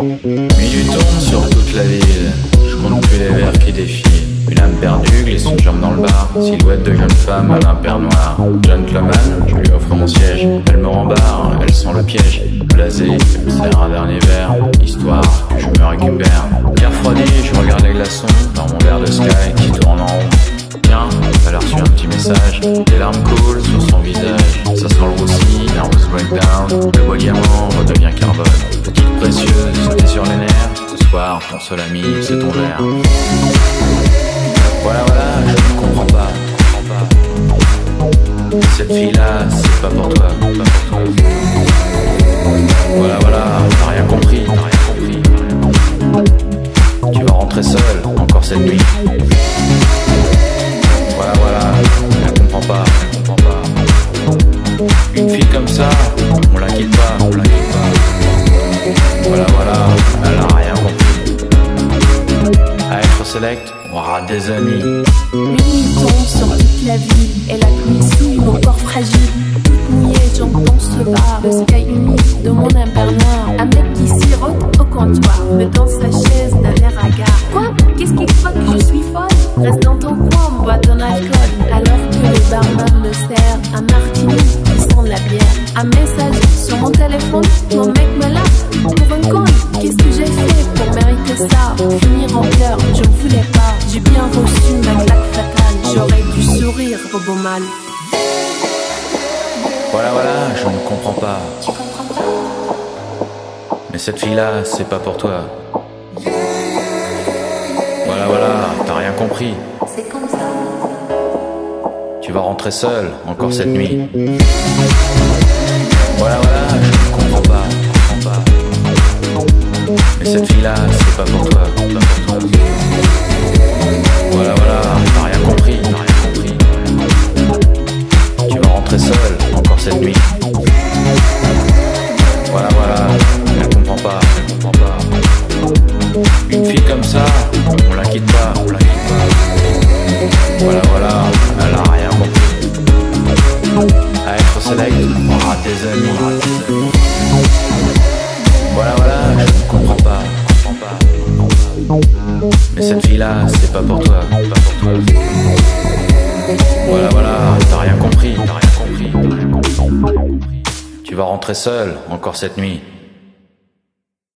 Minuit tourne sur toute la ville. Je compte plus les verres qui défilent. Une âme perdue glisse une jambe dans le bar. Silhouette de jeune femme à l'impair noir. Gentleman, je lui offre mon siège. Elle me rembarre, elle sent le piège. Blasé, je me sers un dernier verre. Histoire que je me récupère. Bien refroidi, je regarde les glaçons dans mon verre de sky qui tourne en rond. Tiens, elle a reçu un petit message. Des larmes coulent sur son visage. Ça sent le roussi, nervous breakdown. Le bois diamant redevient carbone. Ton seul ami, c'est ton verre. Voilà, voilà, je ne comprends pas. comprends. Cette fille-là, c'est pas pour toi, pas pour toi. Voilà, voilà, t'as rien compris, t'as rien compris. Tu vas rentrer seul, encore cette nuit. Voilà, voilà, elle comprend pas, elle comprend pas. Une fille comme ça, on la pas, on la quitte pas. Voilà, voilà, select, on aura des amis. Minuit tombe sur toute la ville et la pluie souille mon corps fragile. Toute mouillée, j'entends ce bar, le sky humide de mon imper noir. Un mec qui sirote au comptoir, me dans sa chaise d'un air hagard. Quoi? Qu'est-ce qui croit que je suis folle? Reste dans ton coin, bois ton alcool. Alors que le barman me sert un martini qui sent la bière. Un message sur mon téléphone, mon mec me lave pour un con. Qu'est-ce que j'ai fait pour mériter ça? Sourire, mal. Voilà, voilà, je ne comprends pas. Mais cette fille-là, c'est pas pour toi. Voilà, voilà, t'as rien compris. C'est comme ça. Tu vas rentrer seul, encore cette nuit. Voilà, voilà, je ne comprends pas, comprends pas. Mais cette fille-là, c'est pas pour toi, pas pour toi. Une fille comme ça, on la quitte pas, on la quitte pas. Voilà, voilà, elle a rien compris. À être select, on aura des amis, on amis. Voilà, voilà, je ne comprends pas, comprends pas. Mais cette fille-là, c'est pas pour toi, pas pour toi. Voilà, voilà, rien compris, t'as rien compris, t'as rien compris. Tu vas rentrer seul, encore cette nuit.